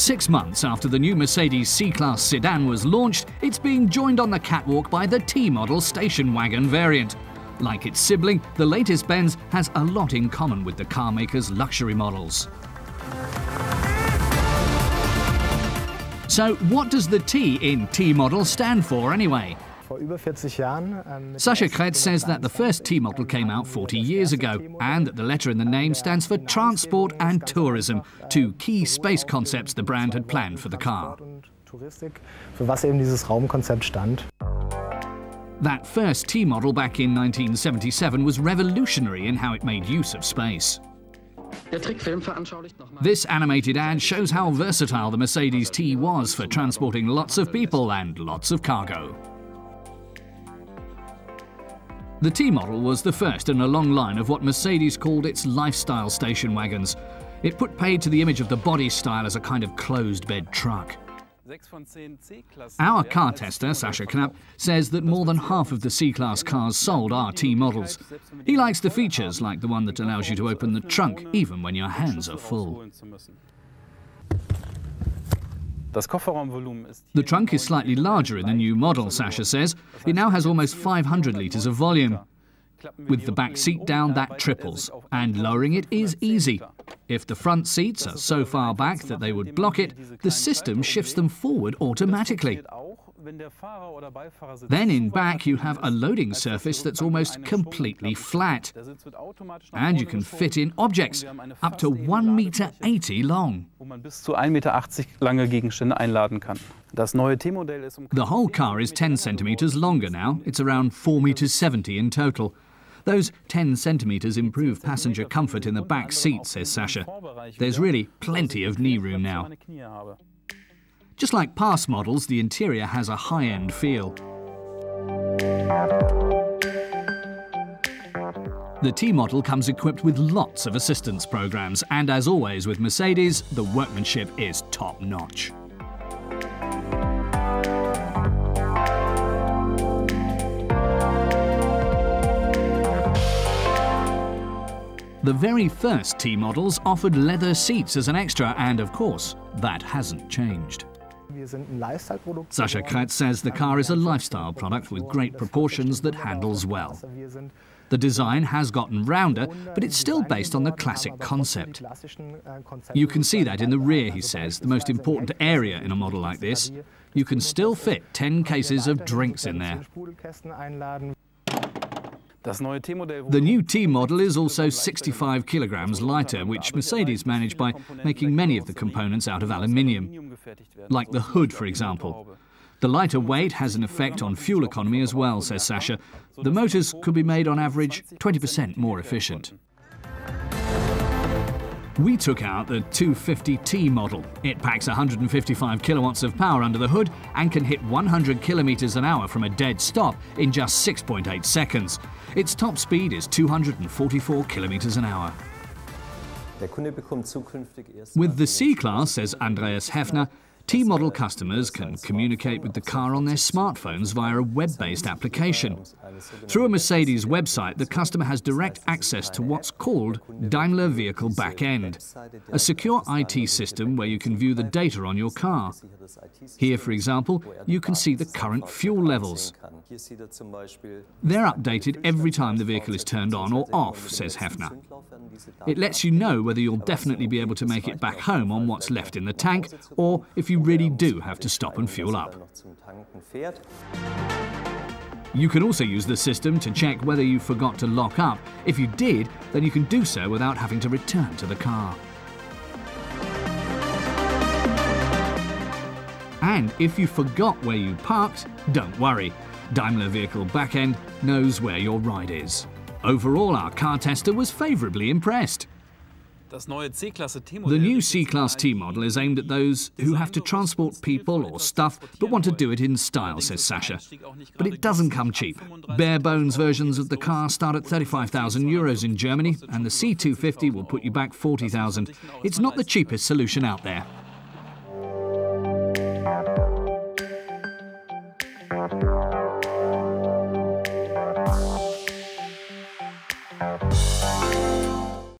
Six months after the new Mercedes C-Class sedan was launched, it's being joined on the catwalk by the T-model station wagon variant. Like its sibling, the latest Benz has a lot in common with the carmaker's luxury models. So what does the T in T-model stand for anyway? Sascha Kretz says that the first T model came out 40 years ago and that the letter in the name stands for transport and tourism, two key space concepts the brand had planned for the car. That first T model back in 1977 was revolutionary in how it made use of space. This animated ad shows how versatile the Mercedes T was for transporting lots of people and lots of cargo. The T model was the first in a long line of what Mercedes called its lifestyle station wagons. It put paid to the image of the body style as a kind of closed bed truck. Our car tester, Sasha Knapp, says that more than half of the C-Class cars sold are T models. He likes the features, like the one that allows you to open the trunk even when your hands are full. The trunk is slightly larger in the new model, Sasha says. It now has almost 500 litres of volume. With the back seat down, that triples, and lowering it is easy. If the front seats are so far back that they would block it, the system shifts them forward automatically. Then in back you have a loading surface that's almost completely flat. And you can fit in objects up to 1 meter 80 long. The whole car is 10 centimeters longer now. It's around 4 meters 70 in total. Those 10 centimetres improve passenger comfort in the back seat, says Sascha. There's really plenty of knee room now. Just like past models, the interior has a high-end feel. The T model comes equipped with lots of assistance programs, and as always with Mercedes, the workmanship is top-notch. The very first T models offered leather seats as an extra, and of course, that hasn't changed. Sascha Kretz says the car is a lifestyle product with great proportions that handles well. The design has gotten rounder, but it's still based on the classic concept. You can see that in the rear, he says, the most important area in a model like this. You can still fit 10 cases of drinks in there. The new T model is also 65 kilograms lighter, which Mercedes managed by making many of the components out of aluminium, like the hood, for example. The lighter weight has an effect on fuel economy as well, says Sascha. The motors could be made on average 20% more efficient. We took out the 250T model. It packs 155 kilowatts of power under the hood and can hit 100 kilometers an hour from a dead stop in just 6.8 seconds. Its top speed is 244 kilometers an hour. With the C-Class, says Andreas Heffner, T-model customers can communicate with the car on their smartphones via a web-based application. Through a Mercedes website, the customer has direct access to what's called Daimler Vehicle Backend, a secure IT system where you can view the data on your car. Here, for example, you can see the current fuel levels. They're updated every time the vehicle is turned on or off, says Hefner. It lets you know whether you'll definitely be able to make it back home on what's left in the tank, or if you really do have to stop and fuel up. You can also use the system to check whether you forgot to lock up. If you did, then you can do so without having to return to the car. And if you forgot where you parked, don't worry. Daimler Vehicle Backend knows where your ride is. Overall, our car tester was favourably impressed. The new C-Class T model is aimed at those who have to transport people or stuff but want to do it in style, says Sasha. But it doesn't come cheap. Bare bones versions of the car start at 35,000 euros in Germany, and the C250 will put you back 40,000. It's not the cheapest solution out there.